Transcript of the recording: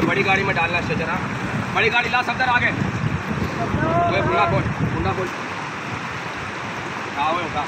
कोई बड़ी गाड़ी में डालना स्टेशन जरा। बड़ी गाड़ी ला सफदर आगे। बुंदा खोल बुंदा खोल। आओ उठा।